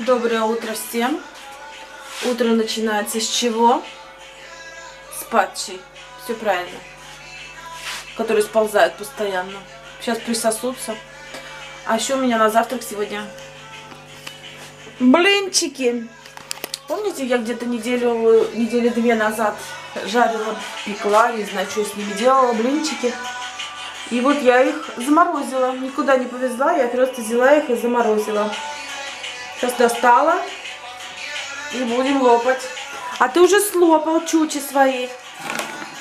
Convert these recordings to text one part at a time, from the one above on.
Доброе утро всем. Утро начинается с чего? С патчей. Все правильно. Которые сползают постоянно. Сейчас присосутся. А еще у меня на завтрак сегодня блинчики. Помните, я где-то неделю, недели две назад жарила, пекла, не знаю, что с ними делала, блинчики. И вот я их заморозила. Никуда не повезла, я просто взяла их и заморозила. Сейчас достала и будем лопать. А ты уже слопал чучи свои.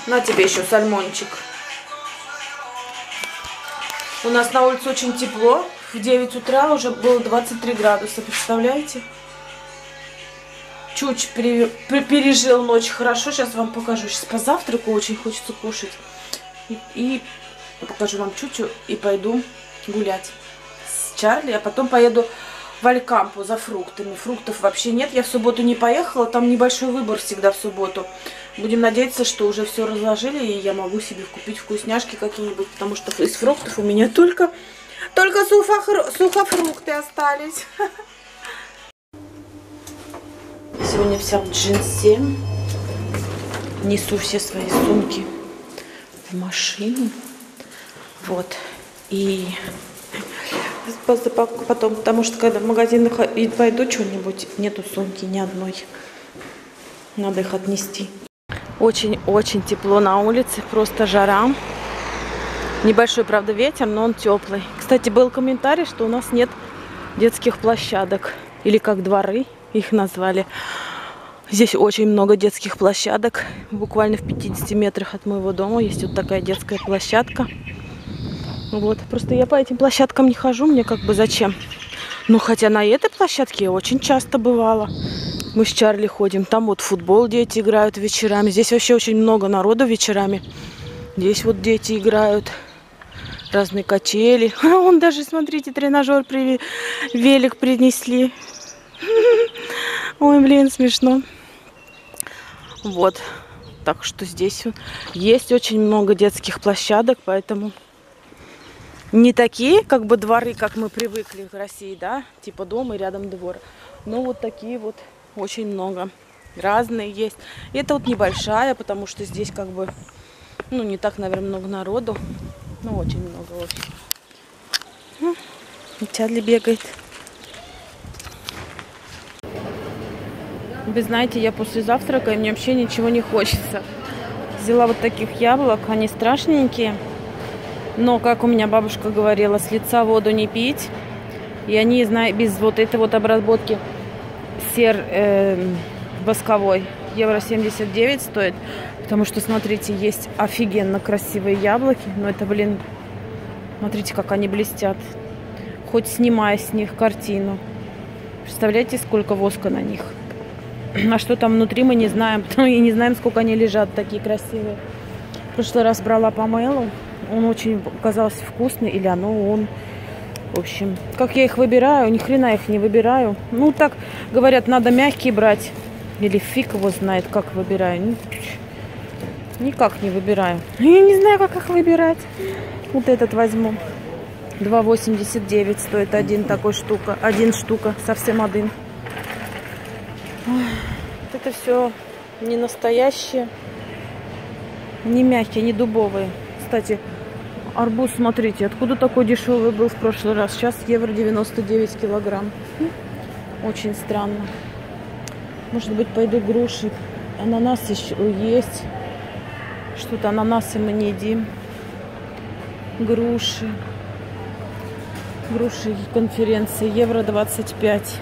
На тебе еще сальмончик. У нас на улице очень тепло. В 9 утра уже было 23 градуса, представляете? Чуч при, пережил ночь хорошо. Сейчас вам покажу. Сейчас по завтраку очень хочется кушать. И, и покажу вам Чучу и пойду гулять с Чарли. А потом поеду в Алькампу за фруктами. Фруктов вообще нет. Я в субботу не поехала. Там небольшой выбор всегда в субботу. Будем надеяться, что уже все разложили. И я могу себе купить вкусняшки какие-нибудь. Потому что из фруктов у меня только, только сухофрукты остались. Сегодня вся в джинсе. Несу все свои сумки в машину. Вот. И потом, потому что когда в магазин пойду что-нибудь, нету сумки ни одной. Надо их отнести. Очень-очень тепло на улице, просто жара. Небольшой, правда, ветер, но он теплый. Кстати, был комментарий, что у нас нет детских площадок. Или как дворы их назвали. Здесь очень много детских площадок. Буквально в 50 метрах от моего дома есть вот такая детская площадка. Вот, просто я по этим площадкам не хожу, мне как бы зачем. Ну, хотя на этой площадке я очень часто бывала. Мы с Чарли ходим, там вот футбол дети играют вечерами. Здесь вообще очень много народу вечерами. Здесь вот дети играют, разные качели. Он даже, смотрите, тренажер, при... велик принесли. Ой, блин, смешно. Вот, так что здесь есть очень много детских площадок, поэтому не такие, как бы дворы, как мы привыкли в России, да, типа дом и рядом двор. Но вот такие вот очень много. Разные есть. И это вот небольшая, потому что здесь как бы, ну, не так, наверное, много народу. Ну, очень много, в общем. Чарли бегает. Вы знаете, я после завтрака, и мне вообще ничего не хочется. Взяла вот таких яблок, они страшненькие. Но, как у меня бабушка говорила, с лица воду не пить. И они, знаю, без вот этой вот обработки сер э, восковой евро 79 стоит. Потому что, смотрите, есть офигенно красивые яблоки. Но это, блин, смотрите, как они блестят. Хоть снимая с них картину. Представляете, сколько воска на них. А что там внутри, мы не знаем. И не знаем, сколько они лежат, такие красивые. В прошлый раз брала по мейлу. Он очень казался вкусный, или оно он. В общем, как я их выбираю, ни хрена их не выбираю. Ну, так говорят, надо мягкие брать. Или фиг его знает, как выбираю. Никак не выбираю. Я не знаю, как их выбирать. Вот этот возьму. 2,89 стоит один такой штука. Один штука, совсем один. Вот это все не настоящее, не мягкие, не дубовые. Кстати, Арбуз, смотрите, откуда такой дешевый был в прошлый раз. Сейчас евро 99 килограмм. Очень странно. Может быть, пойду груши. Ананас еще есть. Что-то ананасы мы не едим. Груши. Груши конференции. Евро 25.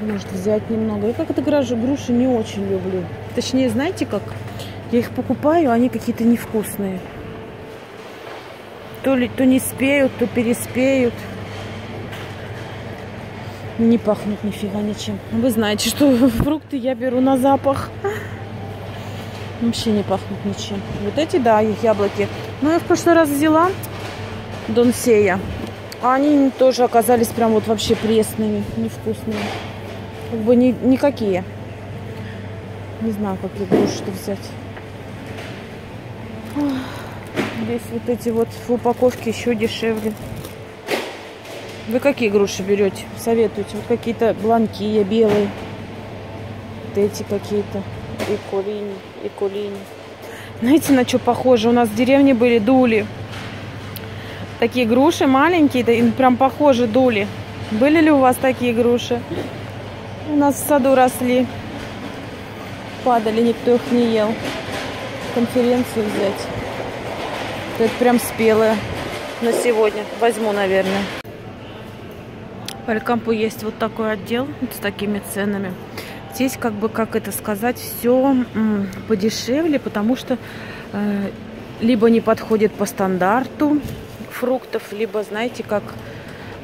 Может взять немного. Я как это груши, груши не очень люблю. Точнее, знаете как? Я их покупаю, они какие-то невкусные. То, ли, то не спеют, то переспеют. Не пахнут нифига ничем. Вы знаете, что фрукты я беру на запах. Вообще не пахнут ничем. Вот эти, да, их яблоки. Но я в прошлый раз взяла Донсея. Они тоже оказались прям вот вообще пресными, невкусными. Как бы ни, никакие. Не знаю, какие груши взять. Здесь вот эти вот в упаковке еще дешевле. Вы какие груши берете? Советуйте. Вот какие-то бланкие, белые. Вот эти какие-то. И кулини, и кулини. Знаете, на что похоже? У нас в деревне были дули. Такие груши маленькие, да, прям похожи дули. Были ли у вас такие груши? У нас в саду росли. Падали, никто их не ел. Конференцию взять. Это прям спелые на сегодня. Возьму, наверное. В Алькампу есть вот такой отдел с такими ценами. Здесь, как бы, как это сказать, все подешевле, потому что э, либо не подходит по стандарту фруктов, либо, знаете, как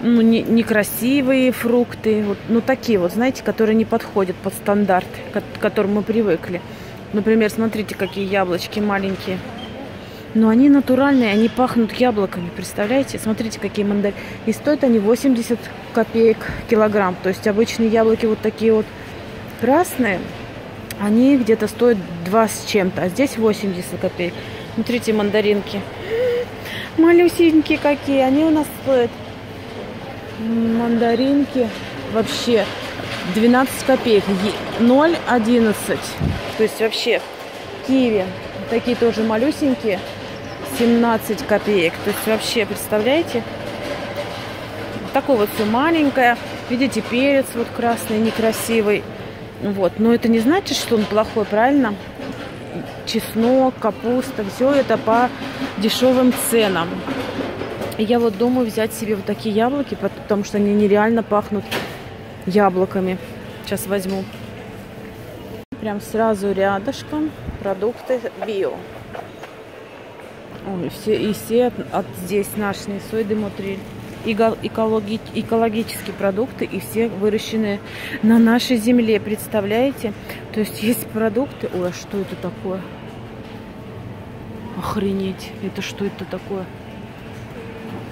ну, не, некрасивые фрукты, вот, ну, такие вот, знаете, которые не подходят под стандарт, к, к которому мы привыкли. Например, смотрите, какие яблочки маленькие. Но они натуральные, они пахнут яблоками, представляете? Смотрите, какие мандарины. И стоят они 80 копеек килограмм. То есть обычные яблоки вот такие вот красные, они где-то стоят 2 с чем-то, а здесь 80 копеек. Смотрите, мандаринки. Малюсенькие какие, они у нас стоят. Мандаринки вообще 12 копеек, 0,11. То есть вообще киви такие тоже малюсенькие, 17 копеек. То есть вообще, представляете? Такое вот все маленькое. Видите, перец вот красный, некрасивый. Вот. Но это не значит, что он плохой, правильно? Чеснок, капуста, все это по дешевым ценам. Я вот думаю взять себе вот такие яблоки, потому что они нереально пахнут яблоками. Сейчас возьму. Прям сразу рядышком продукты био. Ой, все, и все от, от здесь наш Несой Демотриль. Экологи, экологические продукты и все выращенные на нашей земле. Представляете? То есть есть продукты... Ой, а что это такое? Охренеть. Это что это такое?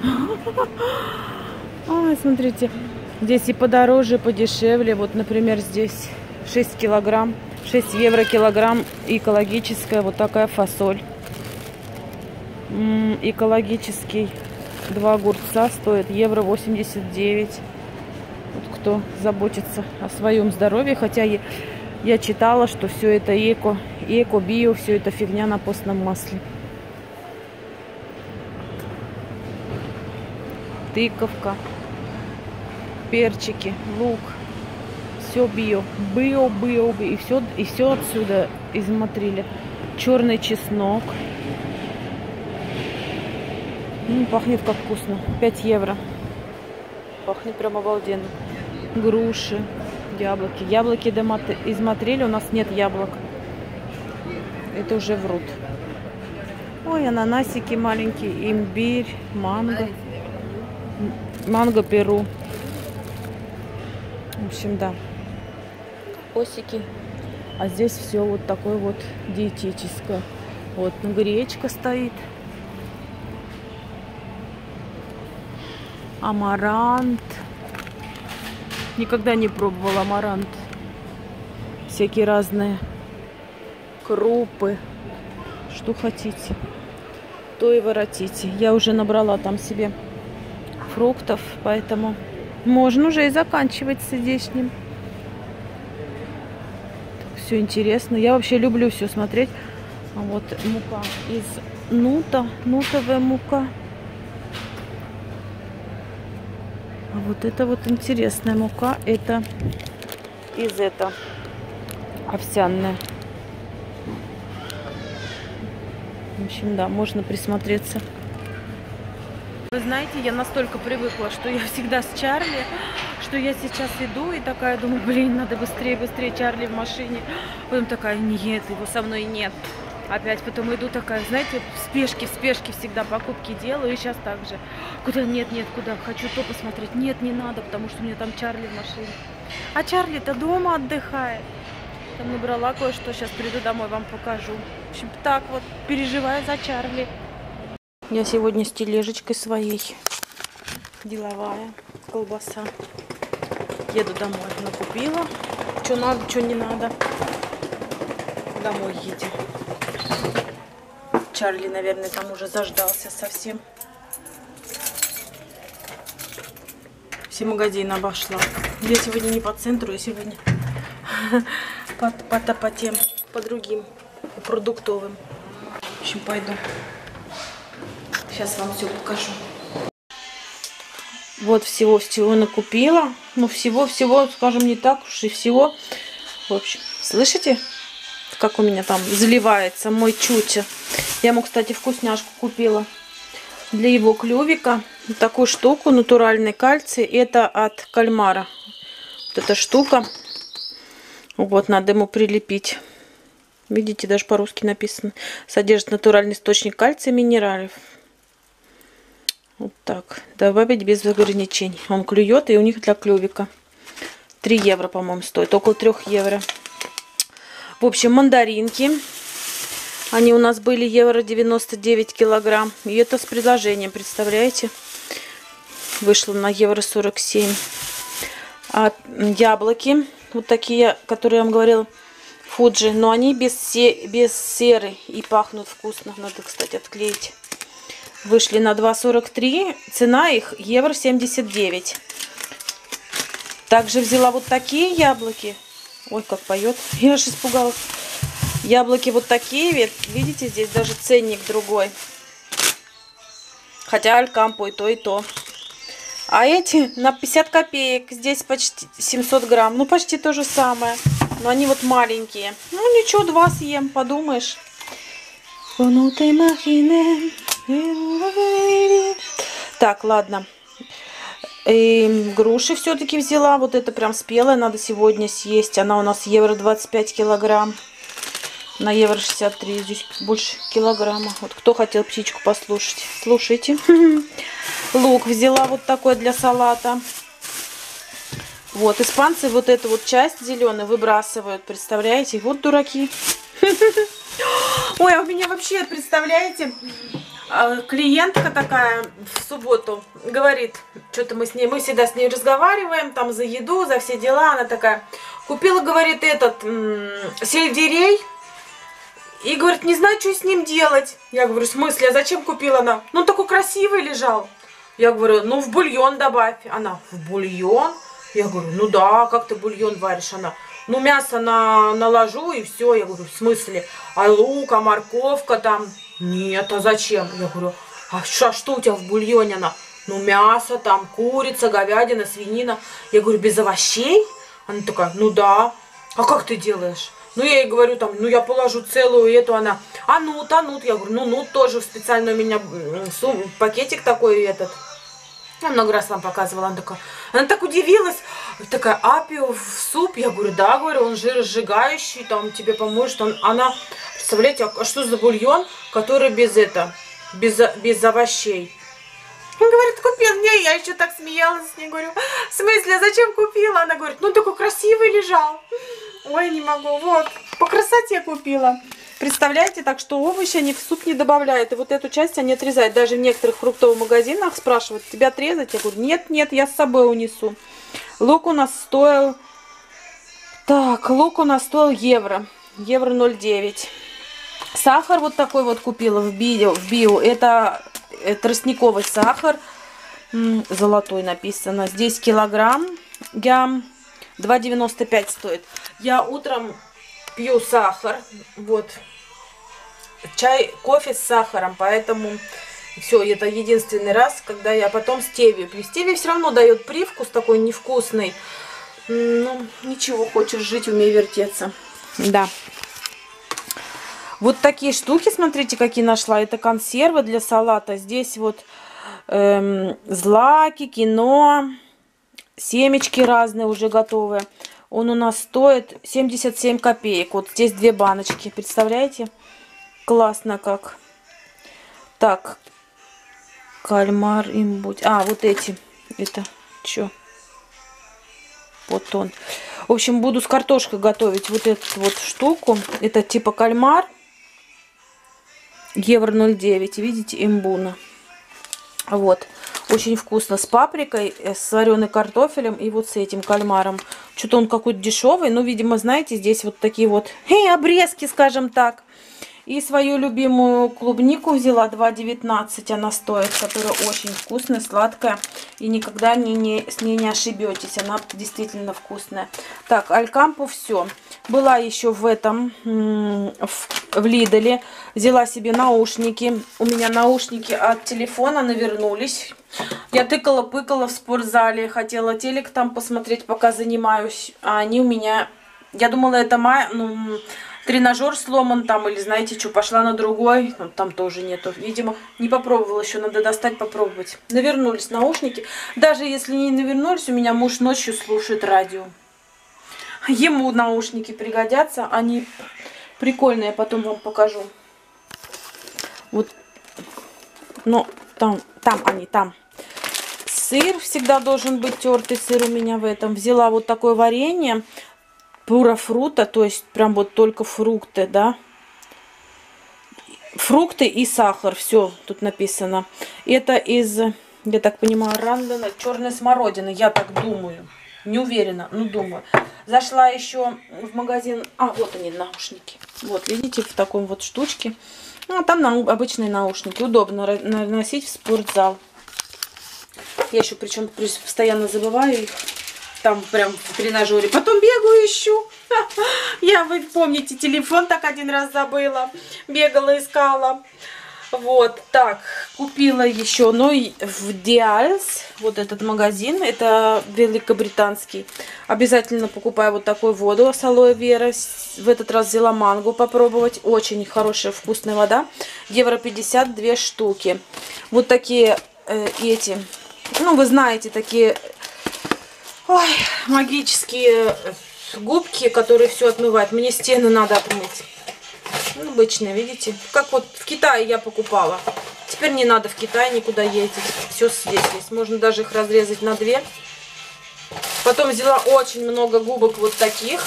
Ой, смотрите. Здесь и подороже, и подешевле. Вот, например, здесь 6 килограмм. 6 евро килограмм экологическая вот такая фасоль. Экологический два огурца стоит евро 89. Вот кто заботится о своем здоровье. Хотя я, я читала, что все это эко, эко, био, все это фигня на постном масле. Тыковка, перчики, лук все био. Био, био, био. И все, и все отсюда измотрили. Черный чеснок. М, пахнет как вкусно. 5 евро. Пахнет прям обалденно. Груши, яблоки. Яблоки измотрели. У нас нет яблок. Это уже врут. Ой, ананасики маленькие, имбирь, манго. Манго Перу. В общем, да кокосики. А здесь все вот такое вот диетическое. Вот ну, гречка стоит. Амарант. Никогда не пробовала амарант. Всякие разные крупы. Что хотите, то и воротите. Я уже набрала там себе фруктов, поэтому можно уже и заканчивать с здешним все интересно. Я вообще люблю все смотреть. А вот мука из нута, нутовая мука. А вот это вот интересная мука. Это из это овсяная. В общем, да, можно присмотреться. Вы знаете, я настолько привыкла, что я всегда с Чарли что я сейчас иду и такая думаю, блин, надо быстрее, быстрее, Чарли в машине. Потом такая, нет, его со мной нет. Опять потом иду такая, знаете, в спешке, в спешке всегда покупки делаю. И сейчас так же. Куда? Нет, нет, куда? Хочу то посмотреть. Нет, не надо, потому что у меня там Чарли в машине. А Чарли-то дома отдыхает. Там набрала кое-что. Сейчас приду домой, вам покажу. В общем, так вот, переживаю за Чарли. Я сегодня с тележечкой своей. Деловая колбаса. Еду домой. Накупила. Что надо, что не надо. Домой едем. Чарли, наверное, там уже заждался совсем. Все магазины обошла. Я сегодня не по центру, я сегодня по, по, по, тем, по другим, продуктовым. В общем, пойду. Сейчас вам все покажу. Вот всего-всего накупила. Ну, всего-всего, скажем, не так уж и всего. В общем, слышите, как у меня там заливается мой чуча. Я ему, кстати, вкусняшку купила для его клювика. Такую штуку, натуральный кальций. Это от кальмара. Вот эта штука. Вот, надо ему прилепить. Видите, даже по-русски написано. Содержит натуральный источник кальция минералов. Вот так. Добавить без ограничений. Он клюет, и у них для клювика. 3 евро, по-моему, стоит. Около 3 евро. В общем, мандаринки. Они у нас были евро 99 килограмм. И это с предложением, представляете? Вышло на евро 47. А яблоки. Вот такие, которые я вам говорила. Фуджи. Но они без, се без серы. И пахнут вкусно. Надо, кстати, отклеить вышли на 2,43. Цена их евро 79. Также взяла вот такие яблоки. Ой, как поет. Я аж испугалась. Яблоки вот такие. Видите, здесь даже ценник другой. Хотя алькампо и то, и то. А эти на 50 копеек. Здесь почти 700 грамм. Ну, почти то же самое. Но они вот маленькие. Ну, ничего, два съем, подумаешь. Так, ладно. И груши все-таки взяла. Вот это прям спелая. Надо сегодня съесть. Она у нас евро 25 килограмм. На евро 63. Здесь больше килограмма. Вот кто хотел птичку послушать. Слушайте. Лук взяла вот такой для салата. Вот, испанцы вот эту вот часть зеленую выбрасывают. Представляете? Вот дураки. Ой, а у меня вообще, представляете, клиентка такая в субботу говорит, что-то мы с ней, мы всегда с ней разговариваем, там за еду, за все дела, она такая, купила, говорит, этот сельдерей, и говорит, не знаю, что с ним делать. Я говорю, в смысле, а зачем купила она? Ну, такой красивый лежал. Я говорю, ну, в бульон добавь. Она, в бульон? Я говорю, ну да, как ты бульон варишь? Она, ну, мясо на, наложу и все. Я говорю, в смысле? А лук, а морковка там? Нет, а зачем? Я говорю, а что, что у тебя в бульоне? Она, ну, мясо там, курица, говядина, свинина. Я говорю, без овощей? Она такая, ну да. А как ты делаешь? Ну, я ей говорю, там, ну, я положу целую эту, она, а нут, а нут. Я говорю, ну, нут тоже специально у меня сум, пакетик такой этот. Я много раз вам показывала, она такая, она так удивилась, такая, апио в суп, я говорю, да, говорю, он жиросжигающий, там тебе поможет, он, она, представляете, а что за бульон, который без это, без, без овощей. Он говорит, купил. Не, я еще так смеялась с ней, говорю, в смысле, а зачем купила? Она говорит, ну такой красивый лежал. Ой, не могу, вот, по красоте купила. Представляете, так что овощи они в суп не добавляют. И вот эту часть они отрезают. Даже в некоторых фруктовых магазинах спрашивают, тебя отрезать? Я говорю, нет, нет, я с собой унесу. Лук у нас стоил... Так, лук у нас стоил евро. Евро 0,9. Сахар вот такой вот купила в био. В био. Это, тростниковый сахар. Золотой написано. Здесь килограмм. Я 2,95 стоит. Я утром пью сахар. Вот. Чай, кофе с сахаром. Поэтому все, это единственный раз, когда я потом стевию пью. Стевия все равно дает привкус такой невкусный. Ну, ничего, хочешь жить, умей вертеться. Да. Вот такие штуки, смотрите, какие нашла. Это консервы для салата. Здесь вот эм, злаки, кино, семечки разные уже готовые. Он у нас стоит 77 копеек. Вот здесь две баночки. Представляете? Классно как. Так. Кальмар имбуть. А, вот эти. Это что? Вот он. В общем, буду с картошкой готовить вот эту вот штуку. Это типа кальмар. Евро 0,9. Видите, имбуна. Вот. Очень вкусно с паприкой, э, с вареным картофелем и вот с этим кальмаром. Что-то он какой-то дешевый, но, видимо, знаете, здесь вот такие вот э, обрезки, скажем так. И свою любимую клубнику взяла 2,19 она стоит, которая очень вкусная, сладкая. И никогда не, не, с ней не ошибетесь, она действительно вкусная. Так, Алькампу все. Была еще в этом, в, в Лиделе. Взяла себе наушники. У меня наушники от телефона навернулись. Я тыкала-пыкала в спортзале, хотела телек там посмотреть, пока занимаюсь. А они у меня... Я думала, это моя... Ну, тренажер сломан там, или знаете что, пошла на другой, ну, там тоже нету, видимо, не попробовала еще, надо достать, попробовать. Навернулись наушники, даже если не навернулись, у меня муж ночью слушает радио. Ему наушники пригодятся, они прикольные, потом вам покажу. Вот, но там, там они, там. Сыр всегда должен быть тертый сыр у меня в этом. Взяла вот такое варенье пура фрута, то есть прям вот только фрукты, да. Фрукты и сахар, все тут написано. Это из, я так понимаю, рандона, черной смородины, я так думаю. Не уверена, ну думаю. Зашла еще в магазин, а вот они наушники. Вот, видите, в таком вот штучке. Ну, а там на, обычные наушники. Удобно носить в спортзал. Я еще причем постоянно забываю их там прям в тренажере. Потом бегаю, ищу. Я, вы помните, телефон так один раз забыла. Бегала, искала. Вот, так, купила еще, ну, в Диальс, вот этот магазин, это великобританский. Обязательно покупаю вот такую воду с алоэ вера. В этот раз взяла мангу попробовать. Очень хорошая, вкусная вода. Евро 52 штуки. Вот такие э, эти, ну, вы знаете, такие Ой, магические э, губки, которые все отмывают. Мне стены надо отмыть. Ну, обычные, видите? Как вот в Китае я покупала. Теперь не надо в Китай никуда ездить. Все здесь есть. Можно даже их разрезать на две. Потом взяла очень много губок вот таких.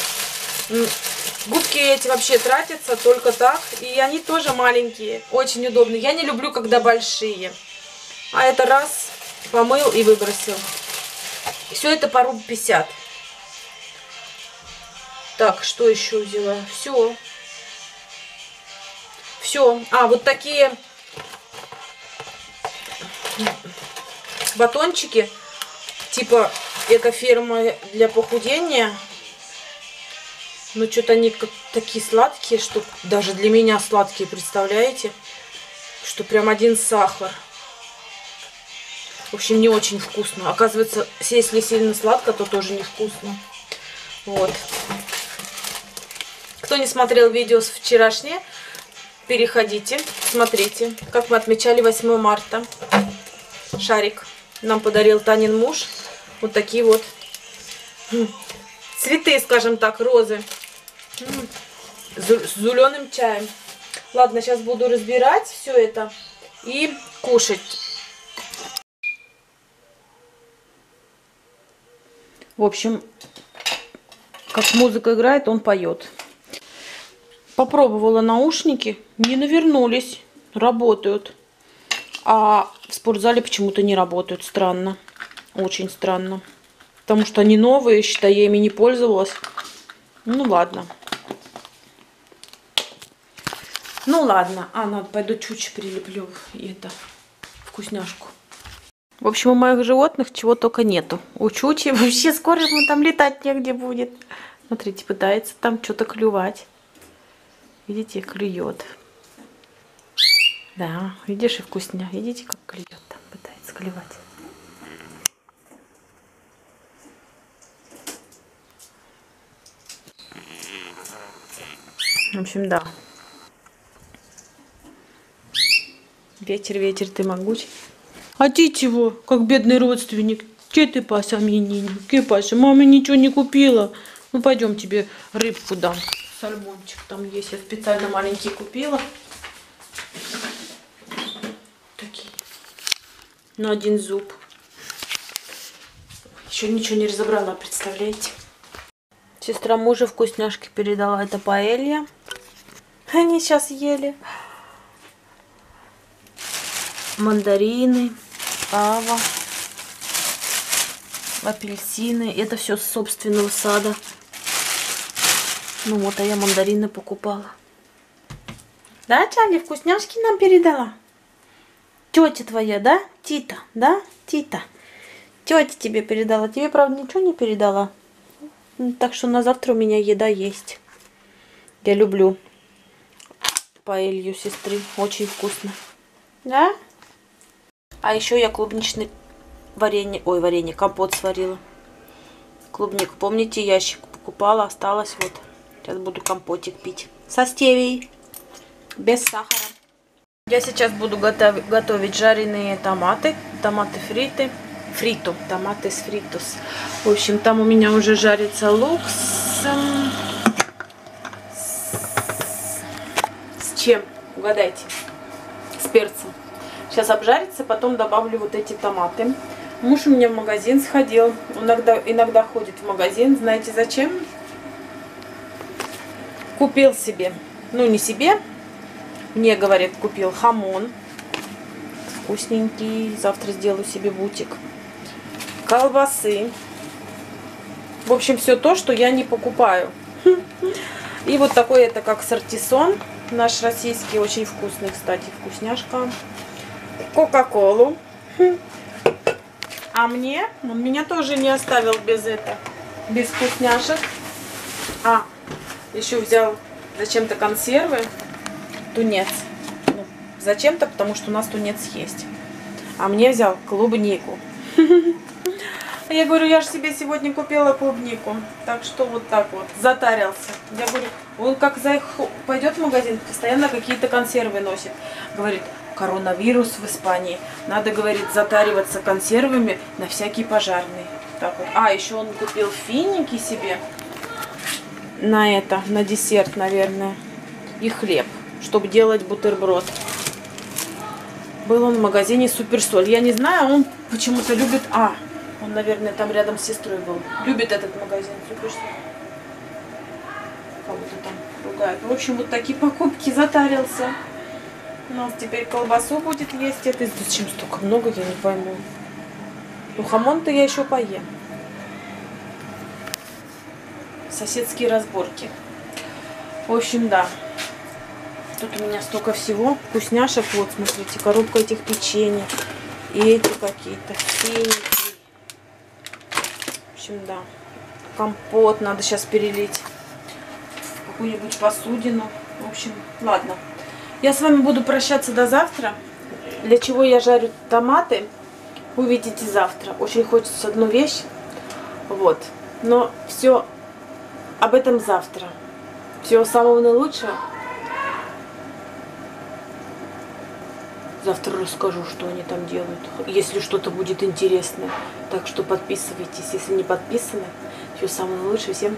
Губки эти вообще тратятся только так. И они тоже маленькие. Очень удобные. Я не люблю, когда большие. А это раз помыл и выбросил. Все это по рубль 50. Так, что еще взяла? Все. Все. А, вот такие батончики. Типа, это фирма для похудения. Но что-то они такие сладкие, что даже для меня сладкие, представляете? Что прям один сахар. В общем, не очень вкусно. Оказывается, если сильно сладко, то тоже невкусно. Вот. Кто не смотрел видео с вчерашнее, переходите, смотрите, как мы отмечали 8 марта. Шарик нам подарил Танин муж. Вот такие вот цветы, скажем так, розы. С зеленым чаем. Ладно, сейчас буду разбирать все это и кушать. В общем, как музыка играет, он поет. Попробовала наушники, не навернулись, работают. А в спортзале почему-то не работают, странно. Очень странно. Потому что они новые, считай, я ими не пользовалась. Ну ладно. Ну ладно. А, надо пойду чуть прилеплю это вкусняшку. В общем, у моих животных чего только нету. У Чучи вообще скоро ему там летать негде будет. Смотрите, пытается там что-то клювать. Видите, клюет. Да, видишь, и вкусня. Видите, как клюет там, пытается клевать. В общем, да. Ветер, ветер, ты могучий. А ты чего, как бедный родственник? Че ты, Паша, мне не, не. Паша, мама ничего не купила. Ну, пойдем тебе рыбку дам. Сальмончик там есть. Я специально маленький купила. Такие. На один зуб. Еще ничего не разобрала, представляете? Сестра мужа вкусняшки передала. Это паэлья. Они сейчас ели. Мандарины ава, апельсины. Это все с собственного сада. Ну вот, а я мандарины покупала. Да, Чарли, вкусняшки нам передала? Тетя твоя, да? Тита, да? Тита. Тетя тебе передала. Тебе, правда, ничего не передала? Так что на завтра у меня еда есть. Я люблю паэлью сестры. Очень вкусно. Да? А еще я клубничный варенье, ой, варенье, компот сварила. Клубнику. Помните, ящик покупала, осталось вот. Сейчас буду компотик пить. Со стевией. Без сахара. Я сейчас буду готов, готовить жареные томаты. Томаты фриты. Фриту. Томаты с фритус. В общем, там у меня уже жарится лук. С, с чем? Угадайте. С перцем. Сейчас обжарится, потом добавлю вот эти томаты. Муж у меня в магазин сходил. Он иногда, иногда ходит в магазин. Знаете зачем? Купил себе. Ну, не себе. Мне, говорит, купил хамон. Вкусненький. Завтра сделаю себе бутик. Колбасы. В общем, все то, что я не покупаю. И вот такой это как сортисон. Наш российский, очень вкусный, кстати, вкусняшка. Кока-колу. А мне, он меня тоже не оставил без этого, без вкусняшек. А, еще взял зачем-то консервы, тунец. Ну, зачем-то, потому что у нас тунец есть. А мне взял клубнику. Я говорю, я же себе сегодня купила клубнику. Так что вот так вот, затарился. Я говорю, он как за пойдет в магазин, постоянно какие-то консервы носит. Говорит, коронавирус в Испании. Надо, говорит, затариваться консервами на всякий пожарный. Так вот. А, еще он купил финики себе на это, на десерт, наверное. И хлеб, чтобы делать бутерброд. Был он в магазине Суперсоль. Я не знаю, он почему-то любит... А, он, наверное, там рядом с сестрой был. Любит этот магазин Суперсоль. Кого-то там ругает. В общем, вот такие покупки затарился. У нас теперь колбасу будет есть. Это зачем столько много, я не пойму. Ну, хамон-то я еще поем. Соседские разборки. В общем, да. Тут у меня столько всего. Вкусняшек. Вот, смотрите, коробка этих печенье. И эти какие-то финики. В общем, да. Компот надо сейчас перелить в какую-нибудь посудину. В общем, ладно. Я с вами буду прощаться до завтра. Для чего я жарю томаты, увидите завтра. Очень хочется одну вещь. Вот. Но все об этом завтра. Всего самого наилучшего. Завтра расскажу, что они там делают, если что-то будет интересное. Так что подписывайтесь, если не подписаны. Всего самого наилучшего. Всем.